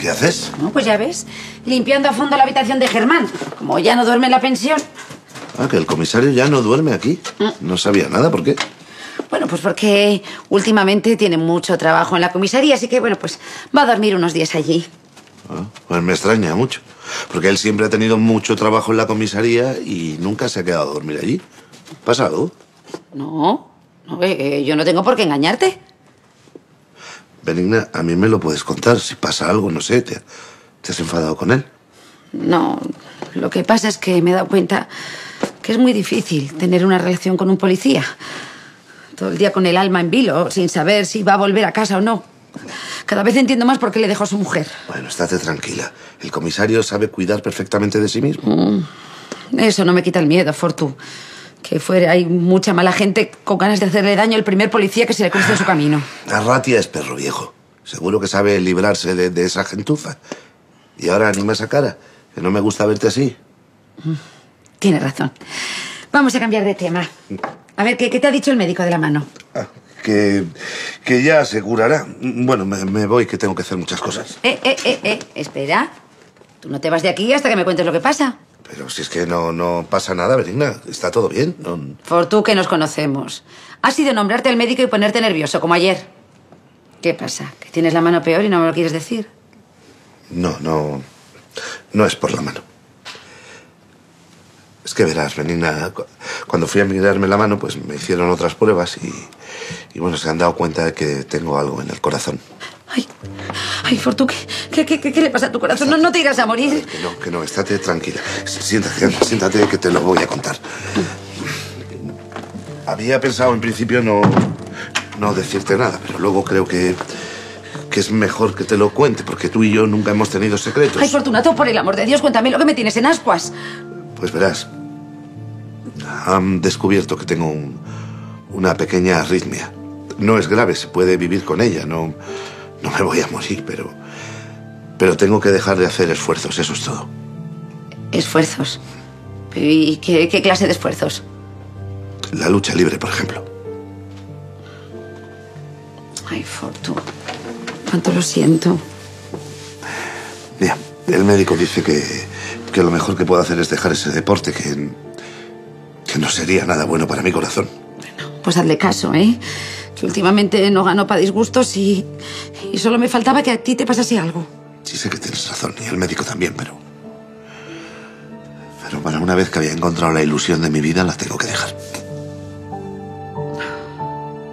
¿qué haces? No, pues ya ves, limpiando a fondo la habitación de Germán. Como ya no duerme en la pensión. Ah, que el comisario ya no duerme aquí. No sabía nada, ¿por qué? Bueno, pues porque últimamente tiene mucho trabajo en la comisaría, así que bueno, pues va a dormir unos días allí. Ah, pues me extraña mucho. Porque él siempre ha tenido mucho trabajo en la comisaría y nunca se ha quedado a dormir allí. ¿Pasa algo? No, no eh, yo no tengo por qué engañarte. Benigna, a mí me lo puedes contar. Si pasa algo, no sé, ¿te, te has enfadado con él? No, lo que pasa es que me he dado cuenta que es muy difícil tener una relación con un policía. Todo el día con el alma en vilo, sin saber si va a volver a casa o no. Cada vez entiendo más por qué le dejó a su mujer. Bueno, estate tranquila. El comisario sabe cuidar perfectamente de sí mismo. Mm, eso no me quita el miedo, Fortu. Que fuera hay mucha mala gente con ganas de hacerle daño al primer policía que se le cruce en su camino. Arratia es perro viejo. Seguro que sabe librarse de, de esa gentuza. Y ahora anima esa cara. Que no me gusta verte así. Tiene razón. Vamos a cambiar de tema. A ver, ¿qué, qué te ha dicho el médico de la mano? Ah, que, que ya asegurará. Bueno, me, me voy, que tengo que hacer muchas cosas. Eh, eh, eh, eh, espera. Tú no te vas de aquí hasta que me cuentes lo que pasa. Pero si es que no, no pasa nada, Benigna. Está todo bien. No- Por tú que nos conocemos. Ha sido nombrarte al médico y ponerte nervioso, como ayer. ¿Qué pasa? ¿Que tienes la mano peor y no me lo quieres decir? No, no. No es por la mano. Es que verás, Benigna, cu- cuando fui a mirarme la mano, pues me hicieron otras pruebas y, y bueno, se han dado cuenta de que tengo algo en el corazón. Ay, ay, Fortu, ¿qué, qué, qué, qué le pasa a tu corazón? No, no te irás a morir. Que no, que no, estate tranquila. Siéntate, siéntate que te lo voy a contar. Había pensado en principio no, no decirte nada, pero luego creo que, que es mejor que te lo cuente, porque tú y yo nunca hemos tenido secretos. Ay, Fortunato, por el amor de Dios, cuéntame lo que me tienes en ascuas. Pues verás, han descubierto que tengo un- una pequeña arritmia. No es grave, se puede vivir con ella, no, no me voy a morir, pero, pero tengo que dejar de hacer esfuerzos, eso es todo. Esfuerzos. ¿Y qué, qué clase de esfuerzos? La lucha libre, por ejemplo. Ay, Fortu, cuánto lo siento. Mira, el médico dice que, que lo mejor que puedo hacer es dejar ese deporte, que, que no sería nada bueno para mi corazón. Pues hazle caso, ¿eh? Que últimamente no gano para disgustos y, y solo me faltaba que a ti te pasase algo. Sí sé que tienes razón, y el médico también, pero... Pero para una vez que había encontrado la ilusión de mi vida, la tengo que dejar.